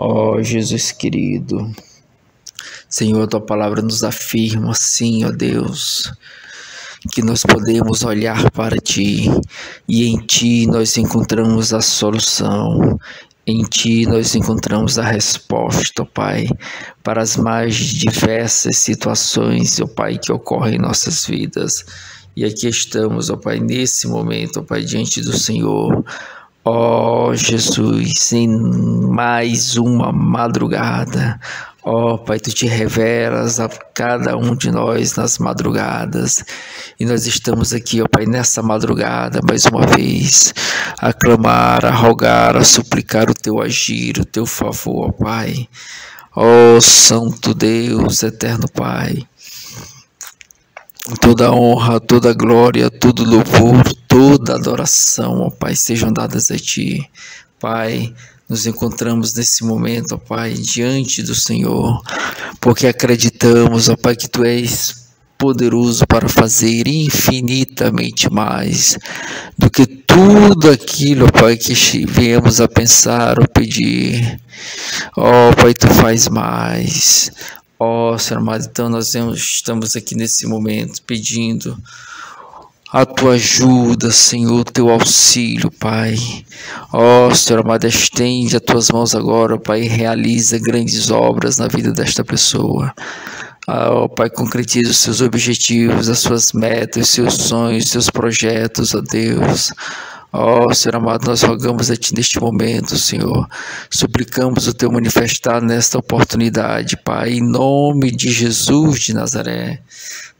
Ó oh, Jesus querido, Senhor, tua palavra nos afirma, sim, ó Deus, que nós podemos olhar para ti e em ti nós encontramos a solução. Em ti nós encontramos a resposta, ó Pai, para as mais diversas situações, ó Pai, que ocorrem em nossas vidas. E aqui estamos, ó Pai, nesse momento, ó Pai, diante do Senhor Ó oh, Jesus, em mais uma madrugada, ó oh, Pai, tu te revelas a cada um de nós nas madrugadas e nós estamos aqui, ó oh, Pai, nessa madrugada, mais uma vez, a clamar, a rogar, a suplicar o teu agir, o teu favor, ó Pai. Ó Santo Deus, eterno Pai toda honra, toda glória, todo louvor, toda adoração, ó Pai, sejam dadas a Ti. Pai, nos encontramos nesse momento, ó Pai, diante do Senhor, porque acreditamos, ó Pai, que Tu és poderoso para fazer infinitamente mais do que tudo aquilo, ó Pai, que viemos a pensar ou pedir. Ó Pai, Tu faz mais. Ó Senhor amado, então nós estamos aqui nesse momento pedindo a tua ajuda, Senhor, teu auxílio, Pai. Ó oh, Senhor amado, estende as tuas mãos agora, Pai, e realiza grandes obras na vida desta pessoa. Ó oh, Pai, concretiza os seus objetivos, as suas metas, os seus sonhos, os seus projetos, ó Deus. Ó oh, Senhor amado, nós rogamos a Ti neste momento, Senhor. Suplicamos o Teu manifestar nesta oportunidade, Pai, em nome de Jesus de Nazaré.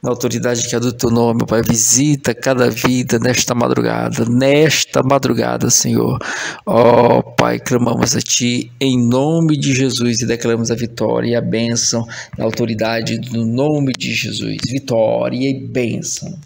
Na autoridade que é do Teu nome, Pai, visita cada vida nesta madrugada, nesta madrugada, Senhor. Ó oh, Pai, clamamos a Ti em nome de Jesus e declaramos a vitória e a bênção na autoridade do nome de Jesus. Vitória e bênção.